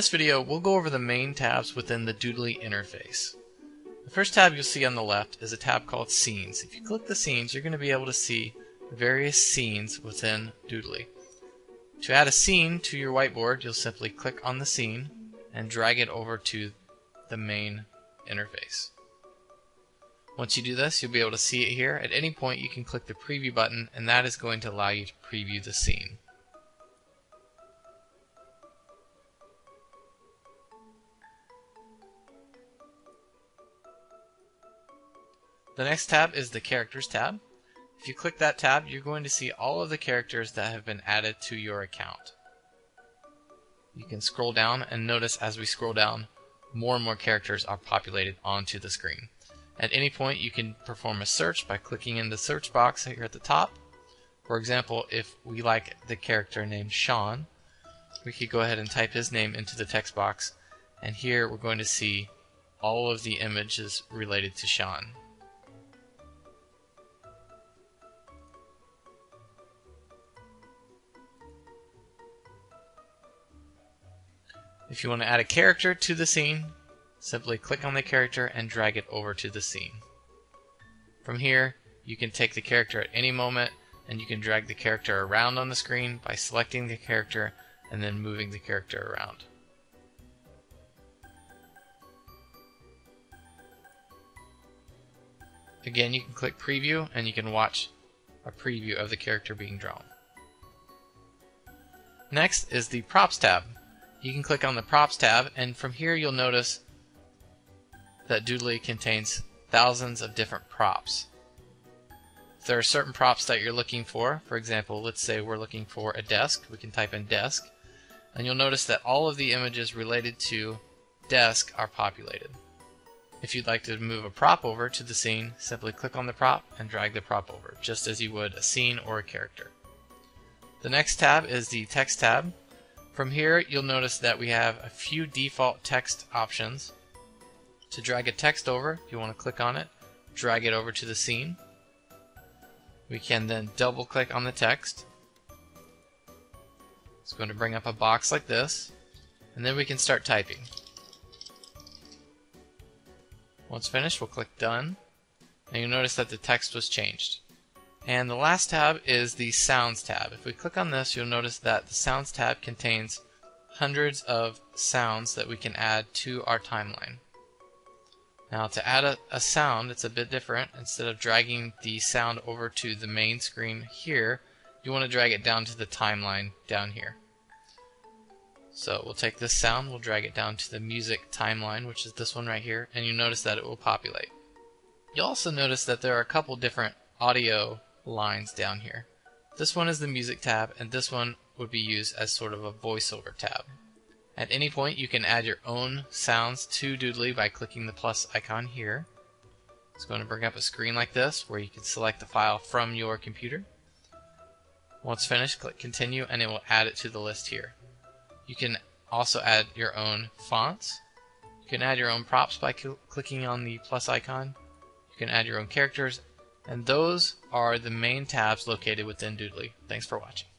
this video, we'll go over the main tabs within the Doodly interface. The first tab you'll see on the left is a tab called Scenes. If you click the scenes, you're going to be able to see various scenes within Doodly. To add a scene to your whiteboard, you'll simply click on the scene and drag it over to the main interface. Once you do this, you'll be able to see it here. At any point, you can click the preview button, and that is going to allow you to preview the scene. The next tab is the Characters tab. If you click that tab, you're going to see all of the characters that have been added to your account. You can scroll down and notice as we scroll down, more and more characters are populated onto the screen. At any point, you can perform a search by clicking in the search box here at the top. For example, if we like the character named Sean, we could go ahead and type his name into the text box, and here we're going to see all of the images related to Sean. If you want to add a character to the scene, simply click on the character and drag it over to the scene. From here, you can take the character at any moment and you can drag the character around on the screen by selecting the character and then moving the character around. Again, you can click preview and you can watch a preview of the character being drawn. Next is the props tab you can click on the props tab and from here you'll notice that Doodly contains thousands of different props. If there are certain props that you're looking for, for example, let's say we're looking for a desk, we can type in desk, and you'll notice that all of the images related to desk are populated. If you'd like to move a prop over to the scene, simply click on the prop and drag the prop over, just as you would a scene or a character. The next tab is the text tab. From here, you'll notice that we have a few default text options. To drag a text over, you want to click on it, drag it over to the scene. We can then double click on the text. It's going to bring up a box like this, and then we can start typing. Once finished, we'll click Done, and you'll notice that the text was changed. And the last tab is the Sounds tab. If we click on this, you'll notice that the Sounds tab contains hundreds of sounds that we can add to our timeline. Now to add a, a, sound, it's a bit different. Instead of dragging the sound over to the main screen here, you want to drag it down to the timeline down here. So we'll take this sound, we'll drag it down to the music timeline, which is this one right here, and you notice that it will populate. You'll also notice that there are a couple different audio lines down here. This one is the music tab and this one would be used as sort of a voiceover tab. At any point you can add your own sounds to Doodly by clicking the plus icon here. It's going to bring up a screen like this where you can select the file from your computer. Once finished, click continue and it will add it to the list here. You can also add your own fonts. You can add your own props by cl clicking on the plus icon. You can add your own characters and those are the main tabs located within Doodly. Thanks for watching.